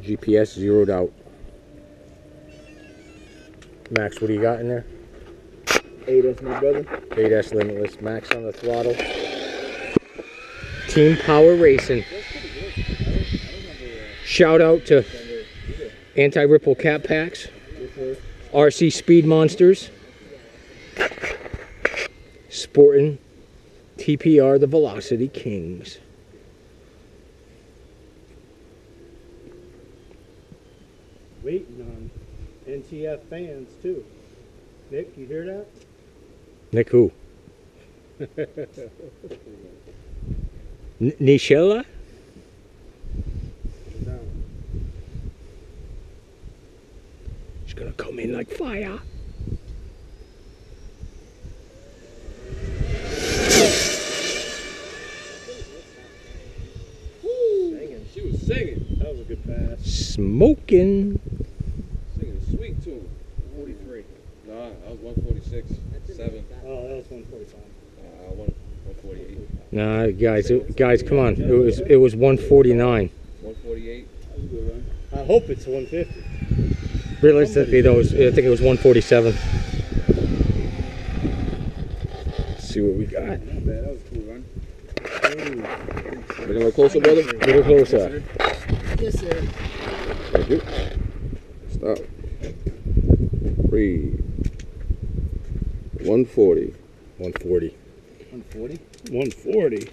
GPS zeroed out. Max, what do you got in there? Hey, that's my brother. 8S Limitless. Max on the throttle. Team Power Racing. Shout out to Anti Ripple Cap Packs, RC Speed Monsters, Sporting TPR the Velocity Kings. Waiting on NTF fans too. Nick, you hear that? Nick who? N- Nishella? No. She's gonna come in like fire. Singing. She was singing. That was a good pass. Smoking. Singing a sweet tune. 43. Nah, that was 146. 7. Oh, that was 145. Uh, one, 148. Nah, guys, it- guys, come on. It was it was 149. 148. That was a good run. I hope it's 150. Realistically, though, was, I think it was 147. Let's see what we got. Not bad. That was a cool run. Looking a little closer, brother. A little closer. Yes, sir. Thank you. Stop. Breathe. 140. 140. 140? 140.